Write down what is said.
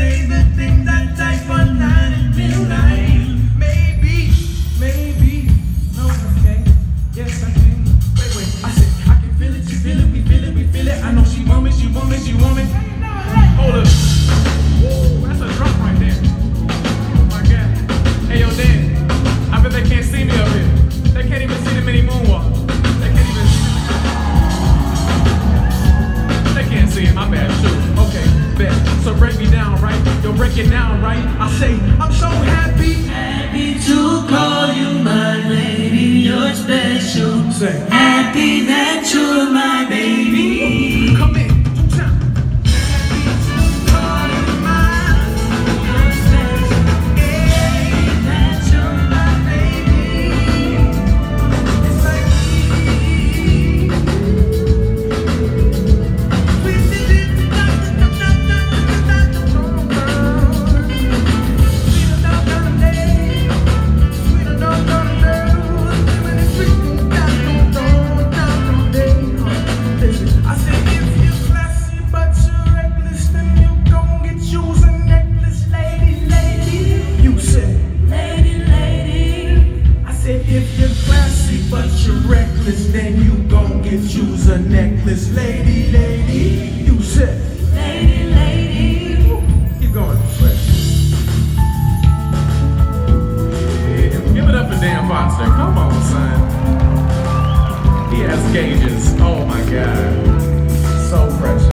say the things that I want out of life. So break me down, right? Yo, break it down, right? I say I'm so happy. Happy to call you my lady, you're special. Say. Happy reckless, then you gon' get you's a necklace, lady, lady. You said. Lady, lady. Keep going. Yeah, give it up for Dan Foster. Come on, son.